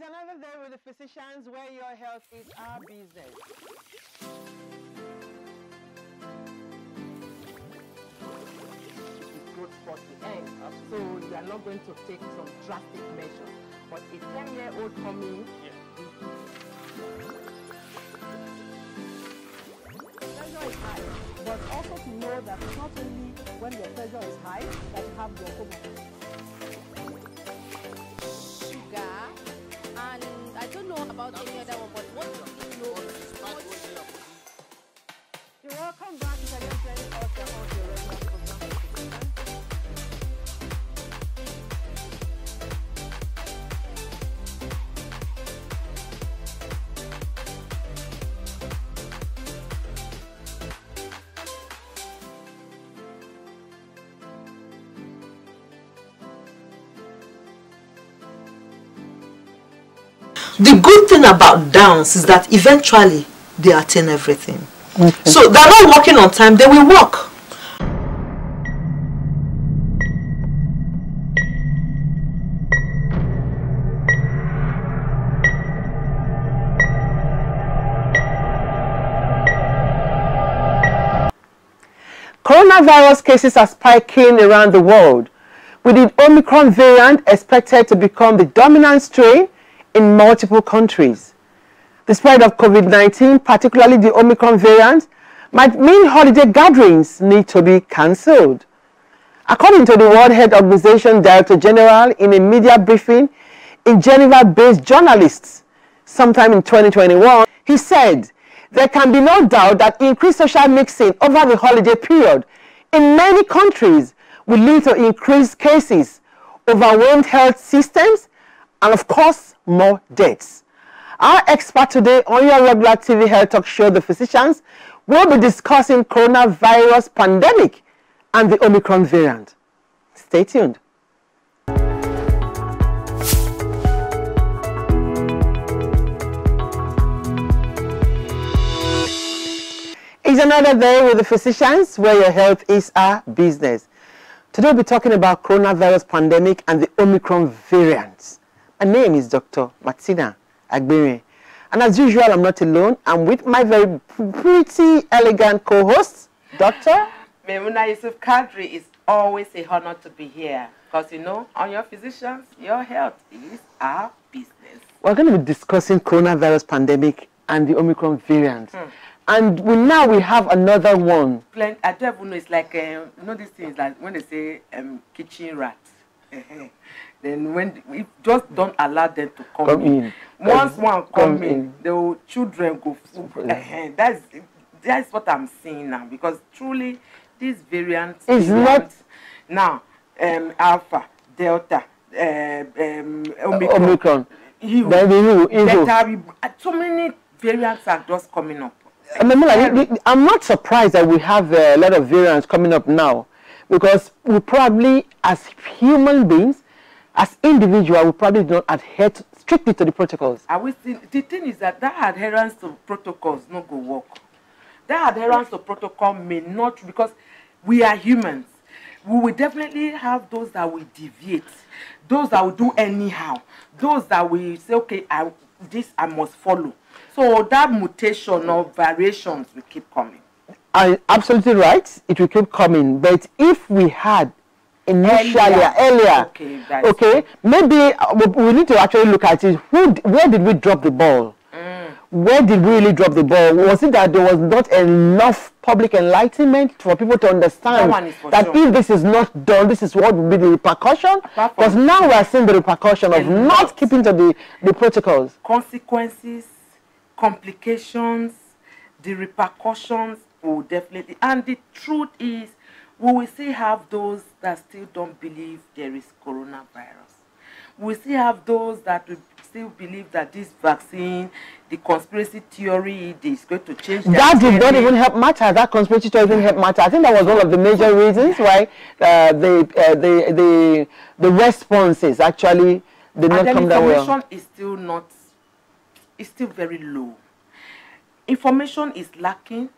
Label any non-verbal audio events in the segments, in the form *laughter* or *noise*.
It's another day with the physicians where your health is our business. growth spurt will end. So you are not going to take some drastic measures. But a 10 year old coming, pressure is high. But also to know that it's not only when your pressure is high that you have glaucoma. sugar You're welcome back to the The good thing about dance is that eventually they attain everything. So they're not working on time, they will work. Coronavirus cases are spiking around the world, with the Omicron variant expected to become the dominant strain in multiple countries. The spread of COVID-19, particularly the Omicron variant, might mean holiday gatherings need to be cancelled. According to the World Health Organization Director General in a media briefing in Geneva-based journalists sometime in 2021, he said there can be no doubt that increased social mixing over the holiday period in many countries will lead to increased cases, overwhelmed health systems, and of course, more deaths. Our expert today on your regular TV health talk show, The Physicians, will be discussing coronavirus pandemic and the Omicron variant. Stay tuned. It's another day with the physicians where your health is our business. Today we'll be talking about coronavirus pandemic and the Omicron variants. My name is Dr. Martina Agbere. And as usual, I'm not alone. I'm with my very pretty, elegant co-host, Doctor. Memuna Yusuf Kadri is always a honor to be here. Because you know, on your physicians, your health is our business. We're going to be discussing coronavirus pandemic and the Omicron variant. And we, now we have another one. Plenty, I don't even know, it's like, um, you know, these things like when they say um, kitchen rat. *laughs* *laughs* then when we just don't allow them to come, Come in. in. Once Come- one come come in, in. the children go full. Yeah. that's that's what I'm seeing now because truly these variants It's variants- now um, alpha, delta, uh, um, omicron, Omicron. The Ew, Ew. Delta, rib- uh, so many variants are just coming up. I mean, like, the- I'm not surprised that we have a lot of variants coming up now because we probably, as human beings, as individuals, we probably do not adhere to, strictly to the protocols. Are we still, the thing is that that adherence to protocols no go work. That adherence to protocol may not because we are humans. We will definitely have those that will deviate, those that will do anyhow, those that will say, okay, I, this I must follow. So that mutation or variations will keep coming. And absolutely right, it will keep coming. But if we had initially Earlier. earlier, Okay, okay, maybe uh, we- need to actually look at it. Who, where did we drop the ball? Where did we really drop the ball? Was it that there was not enough public enlightenment for people to understand That one is for that sure. if this is not done, this is what will be the repercussion? Because now we are seeing the repercussion of A not keeping to the, the protocols. consequences, complications, the repercussions will definitely. And the truth is, we will still have those that still don't believe there is coronavirus. We still have those that will still believe that this vaccine, the conspiracy theory, is going to change. That did not even help matter. That conspiracy theory didn't help matter. I think that was one of the major reasons why uh, the, uh, the the the responses actually did not and then come that information is still not is still very low information is lacking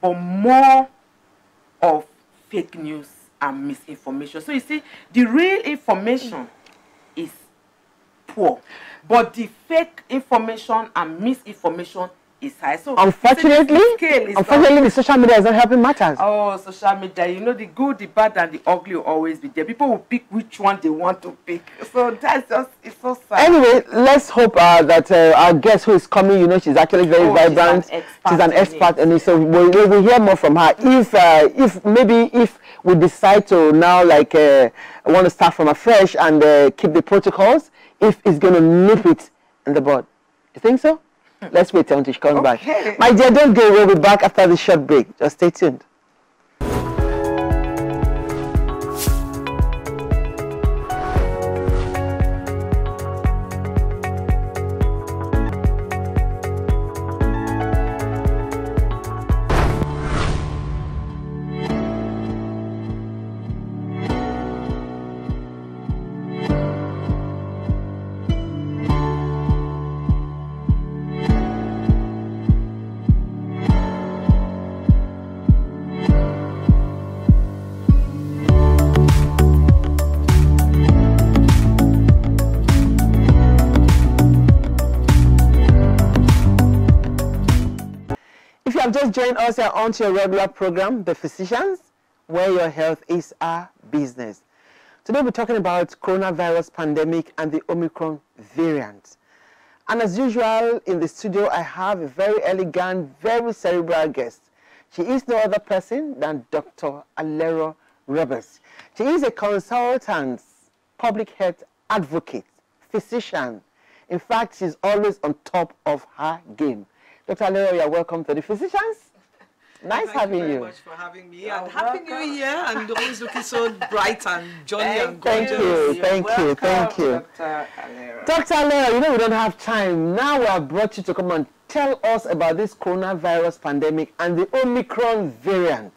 but more of fake news and misinformation. So you see the real information is poor but the fake information and misinformation is high so Unfortunately, the is not- unfortunately, the social media is not helping matters. Oh, social media, you know, the good, the bad, and the ugly will always be there. People will pick which one they want to pick. So that's just, it's so sad. Anyway, let's hope uh, that uh, our guest who is coming, you know, she's actually very Oh, she's an vibrant. expert She's an expert in it. So we'll we'll hear more from her. If, uh, if maybe if we decide to now like uh, want to start from afresh and uh, keep the protocols, if it's going to nip it in the bud. You think so? Let's wait until she comes Okay. back. My dear, don't go. We'll be back after the short break. Just stay tuned. Have just joined us here onto your regular program, The Physicians, where your health is our business. Today we're talking about coronavirus pandemic and the Omicron variant. And as usual, in the studio, I have a very elegant, very cerebral guest. She is no other person than Dr. Alero Roberts. She is a consultant, public health advocate, physician. In fact, she's always on top of her game. Dr. Alero, you're welcome to the Physicians. *laughs* Nice Thank having you Thank you. much for having me. You're and happy New. Year and always looking so *laughs* bright and jolly and Thank gorgeous. you, You're thank you, thank you. Dr. Alero. Dr. Alero, you know we don't have time. Now we have brought you to come and tell us about this coronavirus pandemic and the Omicron variant.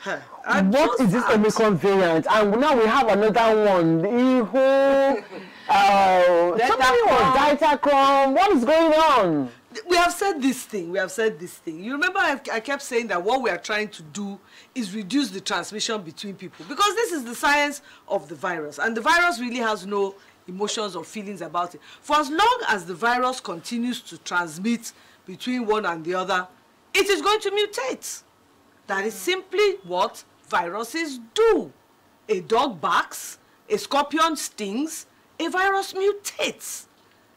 Huh. I What just is this had- Omicron variant? And now we have another one. The Ihu, *laughs* uh, somebody was Deltacron. What is going on? We have said this thing. We have said this thing. You remember I, I kept saying that what we are trying to do is reduce the transmission between people because this is the science of the virus and the virus really has no emotions or feelings about it. For as long as the virus continues to transmit between one and the other, it is going to mutate. That is simply what viruses do. A dog barks, a scorpion stings, a virus mutates.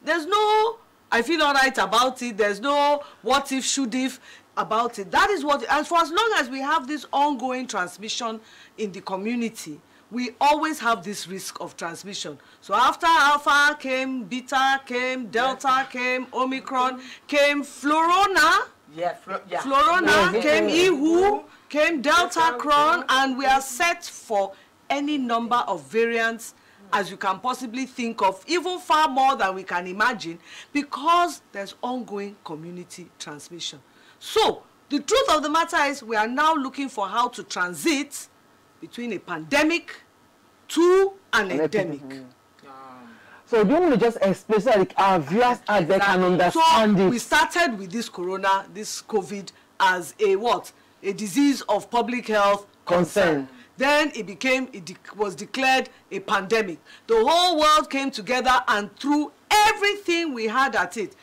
There's no, I feel all right about it. There's no what if, should if about it. That is what, and for as long as we have this ongoing transmission in the community, we always have this risk of transmission. So after Alpha came, Beta came, Delta came, Omicron came, Florona, Yeah, flo- yeah. Florona Yeah. came Ihu, came Delta Cron, and we are set for any number of variants as you can possibly think of, even far more than we can imagine, because there's ongoing community transmission. So, the truth of the matter is we are now looking for how to transit between a pandemic to an An endemic. epidemic. So do you want to just explain so that our viewers out there can understand So we it? started with this corona, this COVID, as a what? A disease of public health Concern. concern. Then it became, it de- was declared a pandemic. The whole world came together and threw everything we had at it.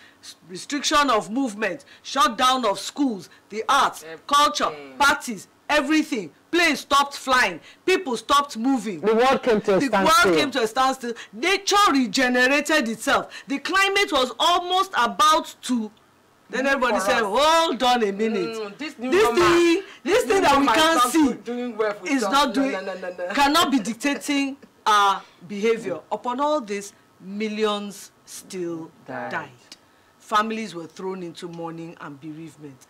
Restriction of movement, shutdown of schools, the arts, culture, Everything. parties, everything. Planes stopped flying. People stopped moving The world came to a the world standstill. came to a standstill nature regenerated itself the climate was almost about to then everybody said hold on a minute. Mm, this new this normal- thing this thing that we can't see do- doing well is us. not doing no, no, no, no. cannot be *laughs* dictating our behavior. Upon all this millions still Died. died. Families were thrown into mourning and bereavement.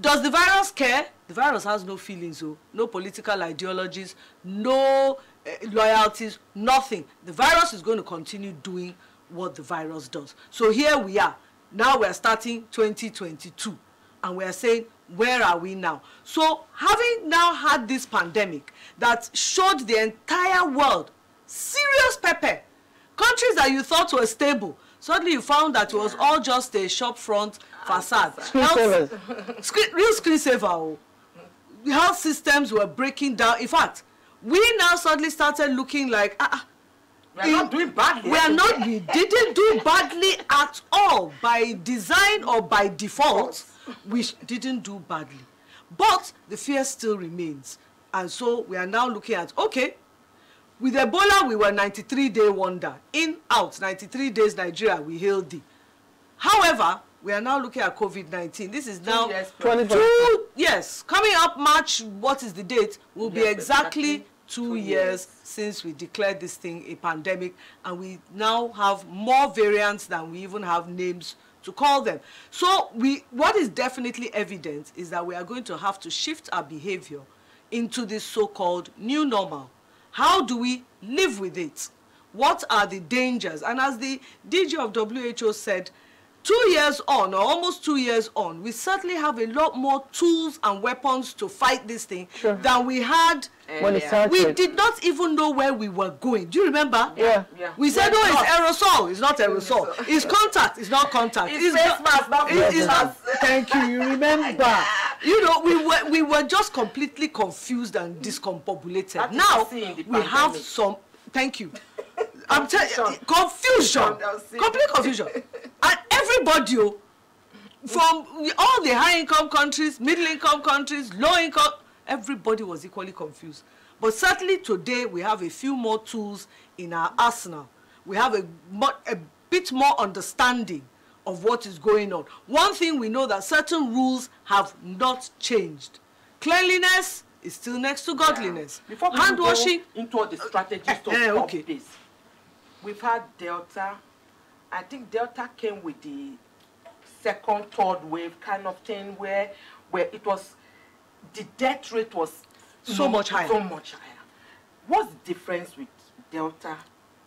Does the virus care? The virus has no feelings o no political ideologies no uh, loyalties nothing. The virus is going to continue doing what the virus does. So here we are now we are starting 2022 and we are saying where are we now? So having now had this pandemic that showed the entire world serious pepper countries that you thought were stable suddenly you found that it was all just a shop front facade. *laughs* Health- screen, real screensaver o health systems were breaking down. In fact we now suddenly started looking like ah ah We are not doing badly. We are not. We didn't do badly at all by design or by default. We didn't do badly, but the fear still remains, and so we are now looking at okay. With Ebola, we were 93 day wonder. In, out, 93 days Nigeria, we hailed thee. However, we are now looking at COVID-19. This is now two, yes, coming up March, what is the date, will be Yes, exactly exactly two two years years. since we declared this thing a pandemic and we now have more variants than we even have names to call them. So we, what is definitely evident is that we are going to have to shift our behavior into this so-called new normal. How do we live with it? What are the dangers? And as the DG of WHO said, two years on, or almost two years on, we certainly have a lot more tools and weapons to fight this thing Sure. than we had When it started. we did not even know where we were going. Do you remember? Yeah. Yeah. We said, We're oh, it's aerosol. It's not aerosol. It's contact. It's not contact. It's face mask, not it- face it's not. mask. Thank you. You remember. *laughs* You know, we were we were just completely confused and discombobulated. That now we have some. Thank you. *laughs* I'm telling you, Confusion. it. complete confusion, *laughs* everybody. oh, from all the high income countries, middle income countries, low income, everybody was equally confused. But certainly today we have a few more tools in our arsenal. We have a, a bit more understanding of what is going on. One thing we know that certain rules have not changed. Cleanliness is still next to godliness. Before we Hand go washing, into the strategies to eh, stop okay. this, we've had Delta. I think Delta came with the second, third wave kind of thing where where it was the death rate was So much higher. So much higher. What's the difference with Delta,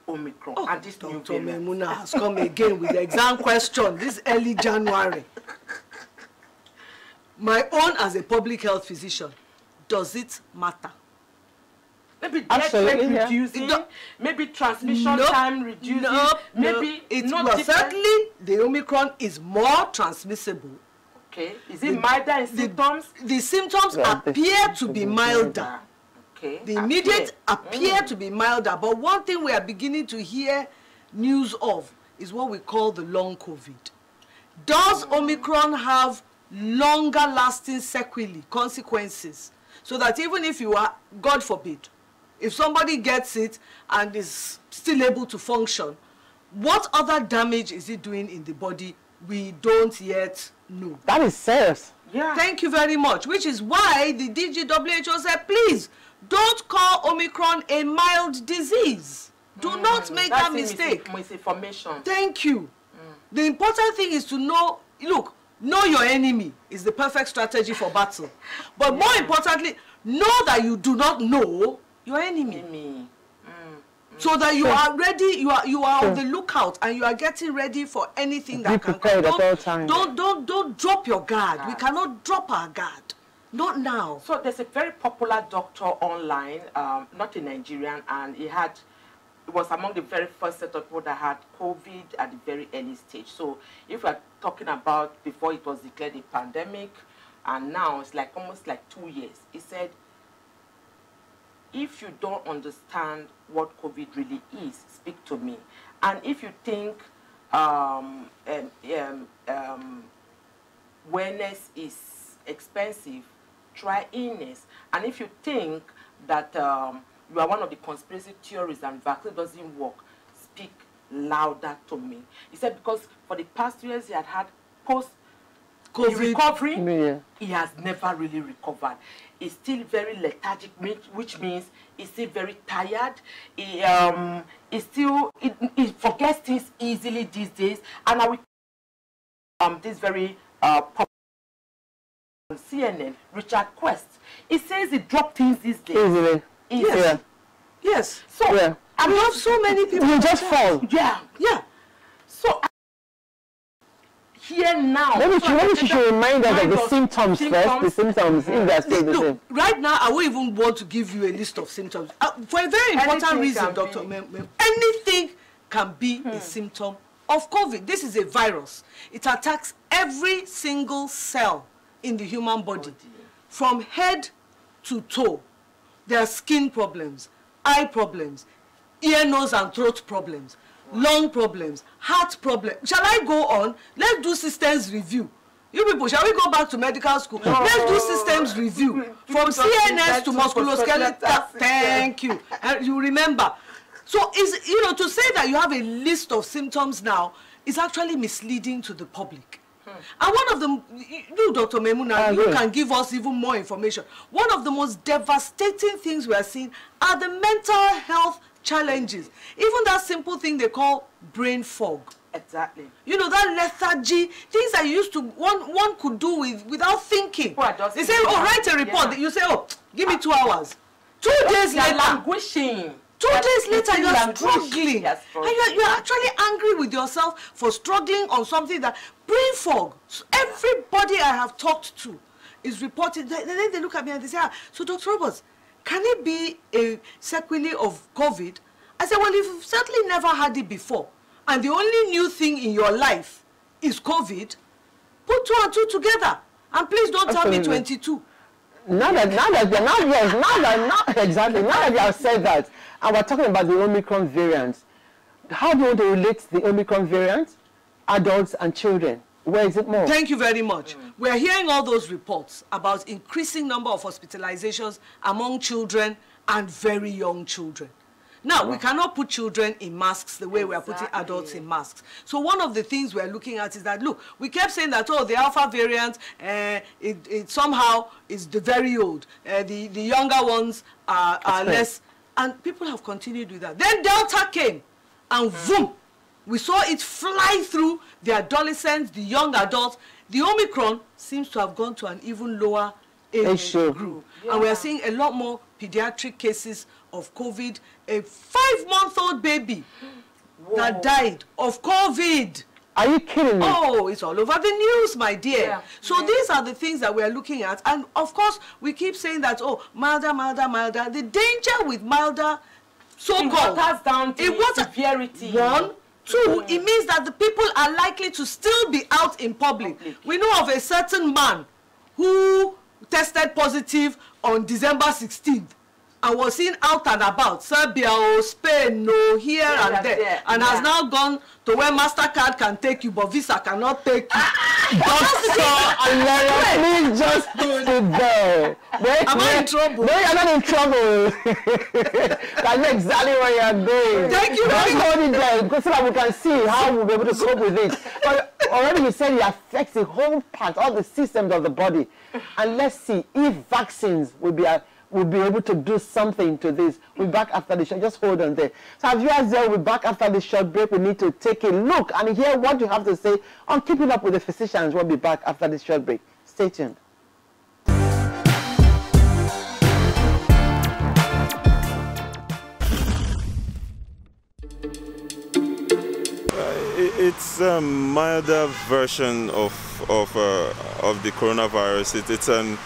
Omicron, and this new Dr. variant? Memuna has come again with the exam question this early January. My own as a public health physician, does it matter? Maybe Absolutely, rate yeah. reducing, It don't- maybe transmission Nope, time reducing, nope, maybe nope. it's not well, different. certainly the Omicron is more transmissible. Okay, is it milder in The- symptoms? The symptoms Yeah, appear to be will milder. Okay. The immediate appear Mm. to be milder, but one thing we are beginning to hear news of is what we call the long COVID. Does Omicron have longer lasting sequelae, consequences? So that even if you are, God forbid, if somebody gets it and is still able to function, what other damage is it doing in the body? We don't yet know. That is serious. Yeah. Thank you very much. Which is why the DGWHO said, please don't call Omicron a mild disease. Do not make that a mistake. mis- misinformation. Thank you. The important thing is to know, look, know your enemy is the perfect strategy for battle. But *laughs* more importantly, know that you do not know your enemy. Me. Mm, mm. So that you are ready, you are you are on the lookout and you are getting ready for anything Be that can come. prepared at Don't- all times. Don't don't don't drop your guard. We ah. cannot drop our guard. Not now. So there's a very popular doctor online, um, not a Nigerian, and he had, it was among the very first set of people that had COVID at the very early stage. So if we're talking about before it was declared a pandemic, and now it's like almost like two years, he said, if you don't understand what COVID really is, speak to me. And if you think um, um, um, um, wellness is expensive, try illness. And if you think that um, you are one of the conspiracy theories and vaccine doesn't work, speak louder to me. He said because for the past years he had had post COVID. recovery, Yeah. he has never really recovered. He's still very lethargic, which- means he's still very tired. He um he still he, he forgets things easily these days. And I will um this very uh on CNN, Richard Quest. He says he dropped things these days. Easily. Easily. Yeah. Yes. So Yeah. I We have so many people. You just fall. yeah. Yeah. So here now. Maybe she, maybe she should remind us of the us symptoms first. The symptoms, if they're still the Look, same. right now, I won't even want to give you a list of symptoms. Uh, for a very important Anything reason, Dr. Mem- Mem- anything can be Hmm. a symptom of COVID. This is a virus. It attacks every single cell in the human body, from head to toe. There are skin problems, eye problems, ear, nose, and throat problems, lung problems, heart problems. Shall I go on? Let's do systems review. You people, shall we go back to medical school? No. Let's do systems review. *laughs* From CNS to musculoskeletal. Thank you. And you remember. So is you know to say that you have a list of symptoms now is actually misleading to the public. And one of them, you, Dr. Memuna, you can give us even more information. One of the most devastating things we are seeing are the mental health challenges. Even that simple thing they call brain fog. Exactly. You know that lethargy, things that you used to one one could do with without thinking. They say, "Oh, write a report." Yeah. You say, "Oh, give me two hours." Two days They later, languishing. Two They days later, you are struggling. They are And you are, you are actually angry with yourself for struggling on something that brain fog. So everybody I have talked to is reporting. Then then they look at me and they say, ah, "So, Dr. Roberts, can it be a sequelae of COVID?" I said, "Well, you've certainly never had it before, and the only new thing in your life is COVID, put two and two together, and please don't tell me Absolutely. 22." Now that, now that, now, yes, now that, now, exactly, now that you have said that, and we're talking about the Omicron variant, how do you want to relate the Omicron variant, adults and children? Where is it more? Thank you very much. We're hearing all those reports about increasing number of hospitalizations among children and very young children. Now, we cannot put children in masks the way we are putting adults in masks. So one of the things we're looking at is that, look, we kept saying that, oh, the alpha variant, uh, it, it somehow is the very old. Uh, the, the younger ones are, are less. And people have continued with that. Then Delta came and boom, we saw it fly through the adolescents, the young adults. The Omicron seems to have gone to an even lower age Issue. group. And we are seeing a lot more pediatric cases of COVID. A five-month-old baby that died of COVID. Are you kidding me? Oh, it's all over the news, my dear. Yeah. So these are the things that we are looking at. And of course, we keep saying that, oh, milder, milder, milder. The danger with milder, It so-called. waters down to It severity. One, two, it means that the people are likely to still be out in public. We know of a certain man who tested positive on December 16th and was seen out and about, Serbia or Spain or here Yeah, and there, there, and has yeah. now gone to where MasterCard can take you, but Visa cannot take you. Doctor Alera, please just sit there. Wait, Am I in trouble? No, you're not in trouble. *laughs* I know exactly what you're doing. Thank you very Just hold it there because so that we can see how we'll be able to *laughs* cope with it. But already you said it affects the whole part, all the systems of the body. And let's see if vaccines will be a, will be able to do something to this. We'll be back after the show. Just hold on there. So our viewers there, we're back after the short break. We need to take a look and hear what you have to say on keeping up with the physicians. We'll be back after this short break. Stay tuned. It's a milder version of of uh, of the coronavirus. It, it's an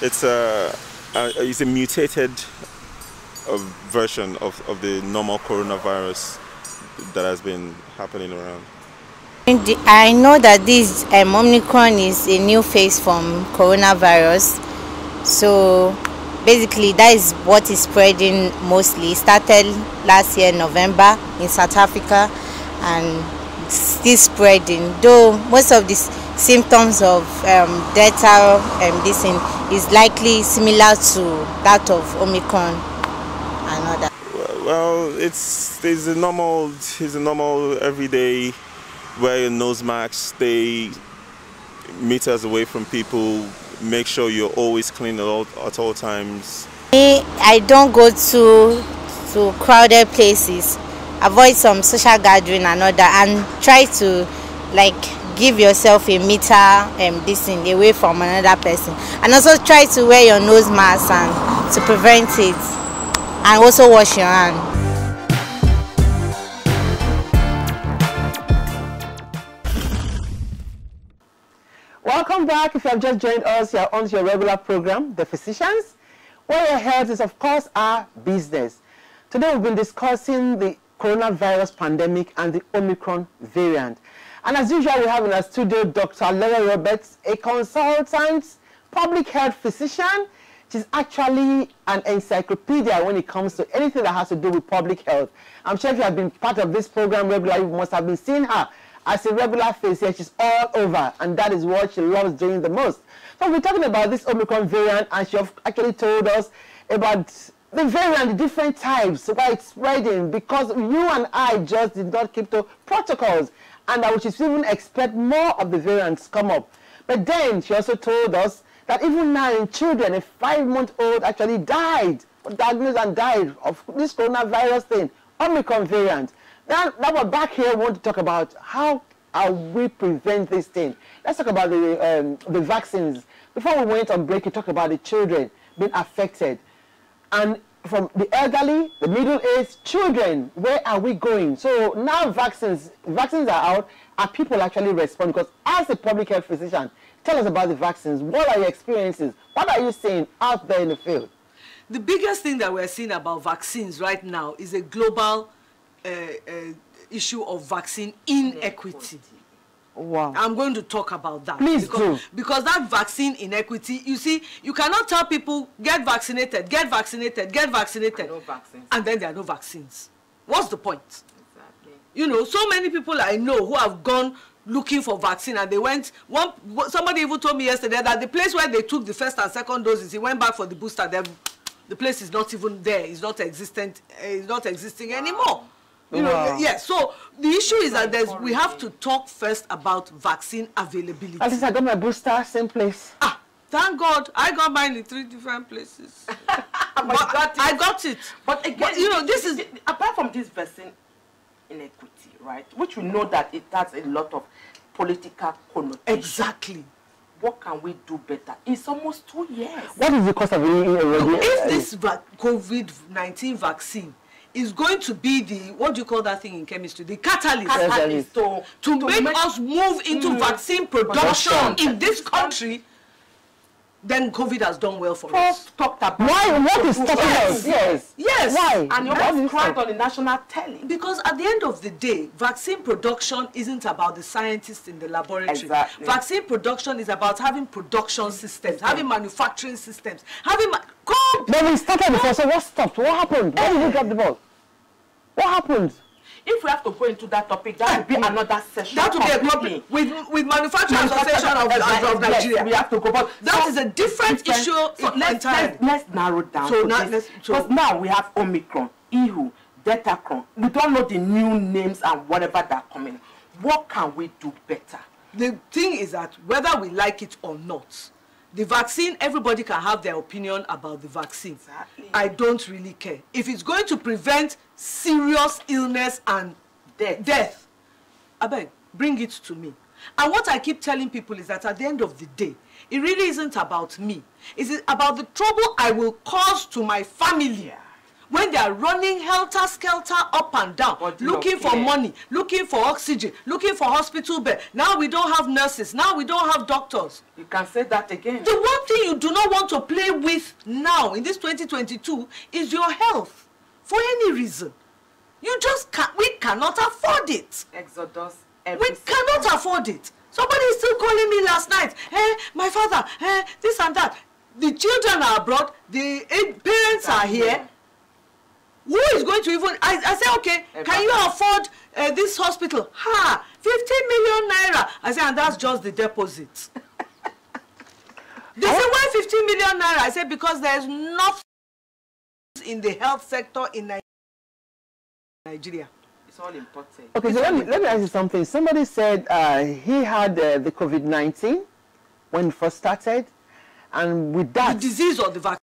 it's a, a it's a mutated uh, version of, of the normal coronavirus that has been happening around. I know that this um, Omicron is a new phase from coronavirus. So basically, that is what is spreading mostly. It started last year, November, in South Africa, and it's still spreading. Though most of the symptoms of um, Delta um, this is likely similar to that of Omicron and other. Well, it's it's a normal it's a normal everyday wear your nose mask, stay meters away from people, make sure you're always clean at all, at all times. Me, I don't go to to crowded places. Avoid some social gathering and other, and try to like give yourself a meter um, distance away from another person. And also try to wear your nose mask and to prevent it. And also wash your hand. Welcome back. If you have just joined us, you're on to your regular program, The Physicians, where your health is, of course, our business. Today, we've been discussing the coronavirus pandemic and the Omicron variant. And as usual, we have in our studio Dr. Lara Roberts, a consultant, public health physician. She's actually an encyclopedia when it comes to anything that has to do with public health. I'm sure if you have been part of this program regularly, you must have been seeing her as a regular face here. She's all over, and that is what she loves doing the most. So we're talking about this Omicron variant, and she actually told us about the variant, the different types, why it's spreading, because you and I just did not keep to protocols, and that we should even expect more of the variants come up. But then she also told us that even now in children, a five-month-old actually died, diagnosed and died of this coronavirus thing, Omicron variant. Now, now we're back here, we want to talk about how are we prevent this thing. Let's talk about the, um, the vaccines. Before we went on break, you talked about the children being affected. And from the elderly, the middle-aged, children, where are we going? So now vaccines, vaccines are out, and people actually respond. Because as a public health physician, tell us about the vaccines. What are your experiences? What are you seeing out there in the field? The biggest thing that we're seeing about vaccines right now is a global uh, uh, issue of vaccine inequity. Wow. I'm going to talk about that. Please because, do. Because that vaccine inequity, you see, you cannot tell people get vaccinated, get vaccinated, get vaccinated, And no vaccines. and then there are no vaccines. What's the point? Exactly. You know, so many people I know who have gone looking for vaccine and they went one somebody even told me yesterday that the place where they took the first and second doses he went back for the booster then the place is not even there it's not existent uh, it's not existing anymore you know Wow. yeah so the issue is that there's we have to talk first about vaccine availability At least I got my booster, same place. ah thank god i got mine in three different places *laughs* But got it. i got it But again, But, you know, this is- apart from this vaccine inequity, right? Which we know that it has a lot of political connotation. exactly What can we do better? It's almost two years. What is the cost of it already? if this va- covid-19 vaccine is going to be the what do you call that thing in chemistry the catalyst Catalyst. to, to, make, us move into Mm. vaccine production Production. in this country then covid has done well for Prof us talked about Why? What is stopping Yes. us? Yes. Yes. Why? and you almost cried stop? on the national telly. because at the end of the day vaccine production isn't about the scientists in the laboratory Exactly. vaccine production is about having production systems having manufacturing systems having ma- come But we started before, so what stopped? What happened? Why did we drop the ball? What happened? If we have to go into that topic, that would be another session. that would be a problem with with manufacturing association of, of, of Yes, nigeria we have to go. But That is a different issue So let's, let's, let's narrow down. So now so- Because now we have Omicron, Ihu, Deltacron. We don't know the new names and whatever that coming. What can we do better? the thing is that whether we like it or not the vaccine everybody can have their opinion about the vaccine Exactly. i don't really care if it's going to prevent serious illness and Death. death abeg bring it to me and what i keep telling people is that at the end of the day it really isn't about me it's about the trouble i will cause to my family Yeah. When they are running helter skelter up and down Body looking for money looking for oxygen looking for hospital bed. Now we don't have nurses. Now we don't have doctors. You can say that again. the one thing you do not want to play with now in this 2022 is your health. For any reason. You just can we cannot afford it. Exodus. we every cannot afford it. Somebody is still calling me last night. Eh my father eh this and that. The children are abroad. The parents are here who is going to even i i say okay can you afford uh, this hospital ha fifty million naira i say and that's just the deposit they say why fifty million naira i say because there is nothing in the health sector in Ni- nigeria It's all important. Okay, so let me, let me ask you something. Somebody said uh, he had uh, the COVID-19 when it first started, and with the that, disease or the vaccine.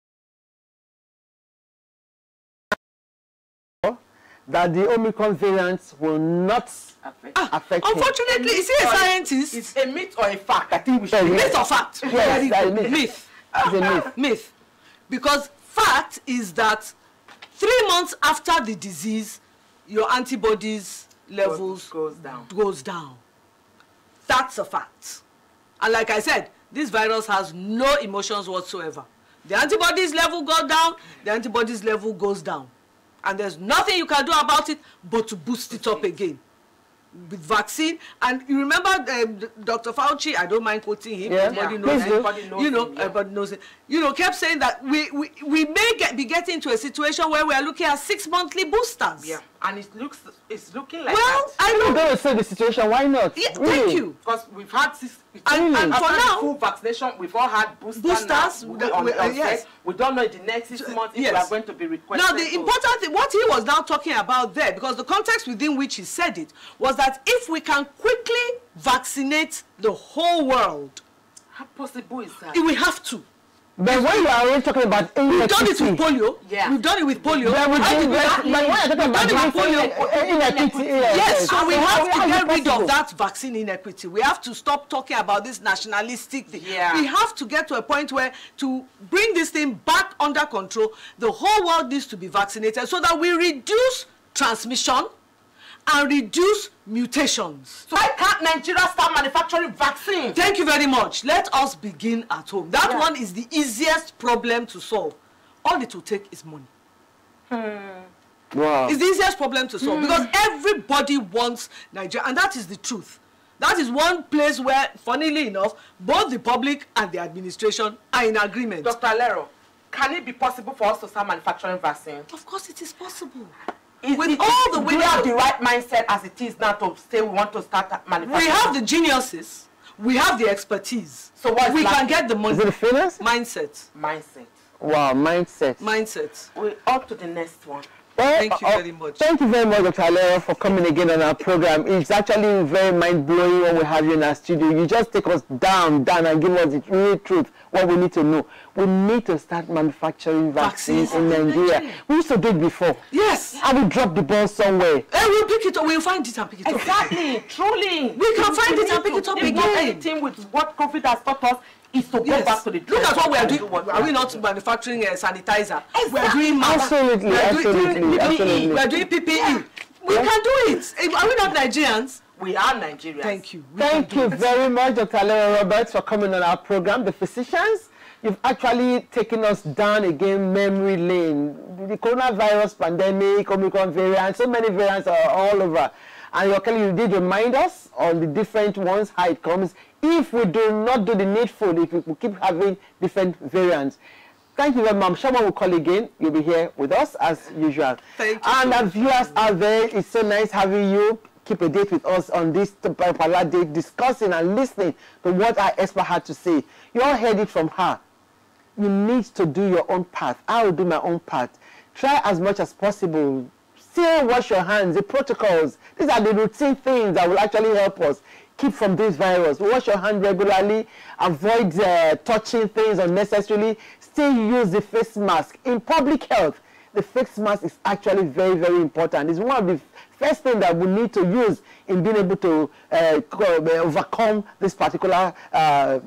That the Omicron variant will not Affect. affect him. unfortunately is he a scientist It's a myth or a fact. I think we should. yeah. myth or fact Yes, that is myth. myth It's a myth. myth because fact is that three months after the disease your antibodies levels goes down. goes down that's a fact and like i said this virus has no emotions whatsoever the antibodies level go down the antibodies level goes down and there's nothing you can do about it but to boost it up again with vaccine and you remember um, dr fauci i don't mind quoting him Yeah. everybody Yeah. knows Please him. do. Everybody knows you know him, yeah. everybody knows it you know kept saying that we we, we may get, be getting to a situation where we are looking at six monthly boosters Yeah, and it looks it's looking like well that. i know going to say the situation. Why not? yeah, Really? thank you because we've had six. And- and after for now- full vaccination, we've all had boosters. Boosters, now. on, we- on uh, set. yes. We don't know in the next six months if yes. we are going to be requested. Now, the to- important thing, what he was now talking about there, because the context within which he said it, was that if we can quickly vaccinate the whole world, How possible is that? we have to. But when you are already talking about We've done it with inequity, polio. Yeah. We've done it with polio. we that- not- but when you're talking about with vaccine, polio. uh, inequity, yes, Yes, so we have to get rid possible? of that vaccine inequity. We have to stop talking about this nationalistic thing. Yeah. We have to get to a point where to bring this thing back under control, the whole world needs to be vaccinated so that we reduce transmission and reduce mutations. so why can't Nigeria start manufacturing vaccine? Thank you very much. Let us begin at home. That Yeah. one is the easiest problem to solve. All it will take is money. Hmm. Wow. It's the easiest problem to solve hmm. because everybody wants Nigeria, and that is the truth. That is one place where, funnily enough, both the public and the administration are in agreement. Dr. Alero, can it be possible for us to start manufacturing vaccine? Of course, it is possible. Is With it- all the do we way have to- the right mindset as it is now to say we want to start manufacturing? We have the geniuses, we have the expertise. So what is we can get the Is money. it the finance? Mindset, mindset. Wow, mindset. mindset. We up to the next one. Well, Thank you uh, very much. Thank you very much, Dr. Alero, for coming again on our program. It's actually very mind-blowing when we have you in our studio. You just take us down, down, and give us the real truth, what we need to know. We need to start manufacturing vaccines, Vaccines in Nigeria. We used to do it before. Yes. And we dropped the ball somewhere. And we'll pick it up. We'll find it and pick it up. Exactly, truly. We can find it and pick it up again. anything with what COVID has taught us is to go Yes. back to the Look at what we are doing. what Are we not doing. manufacturing a sanitizer? We are doing masks. Absolutely, we are doing, absolutely, PPE. absolutely. We are doing PPE. We can do it. Are we not Nigerians? We are Nigerians. Thank you. We Thank you very much, Dr. Alero Roberts, for coming on our program. The physicians, you've actually taken us down again memory lane. The coronavirus pandemic, Omicron variant, so many variants are all over. And telling you did remind us on the different ones, how it comes. If we do not do the needful, if we keep having different variants. Thank you very much. Someone will call again. You'll be here with us as usual. Thank you And so our viewers out there, it's so nice having you keep a date with us on this particular day, discussing and listening to what our expert had to say. You all heard it from her. You need to do your own part. I will do my own part. Try as much as possible. Still wash your hands, the protocols. These are the routine things that will actually help us keep from this virus. Wash your hands regularly. Avoid uh, touching things unnecessarily. Still use the face mask. In public health, the face mask is actually very, very important. It's one of the first things that we need to use in being able to uh, uh, overcome this particular uh,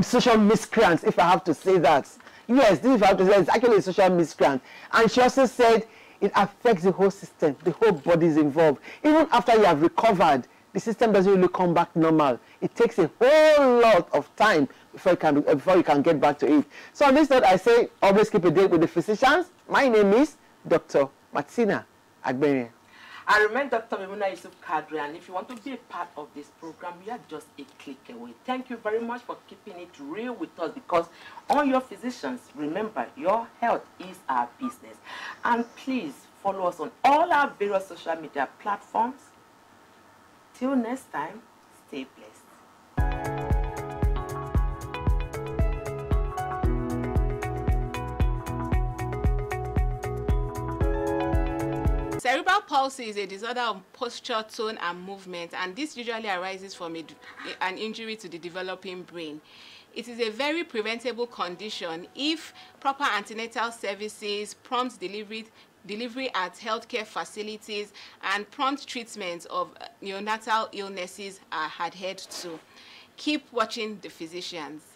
social miscreants, if I have to say that. Yes, this is what I say. It's actually a social miscreant. And she also said it affects the whole system. The whole body is involved. Even after you have recovered, the system doesn't really come back normal. It takes a whole lot of time before you can before you can get back to it. So on this note, I say always keep a date with the physicians. My name is Dr. Martina Agbeni. I remain Dr. Memuna Yusuf Kadri, and if you want to be a part of this program, you are just a click away. Thank you very much for keeping it real with us because on your physicians, remember, your health is our business. And please follow us on all our various social media platforms. Till next time, stay blessed. Cerebral palsy is a disorder of posture, tone, and movement, and this usually arises from a, an injury to the developing brain. It is a very preventable condition if proper antenatal services, prompt delivery, delivery at healthcare facilities, and prompt treatment of neonatal illnesses are adhered to. Keep watching the physicians.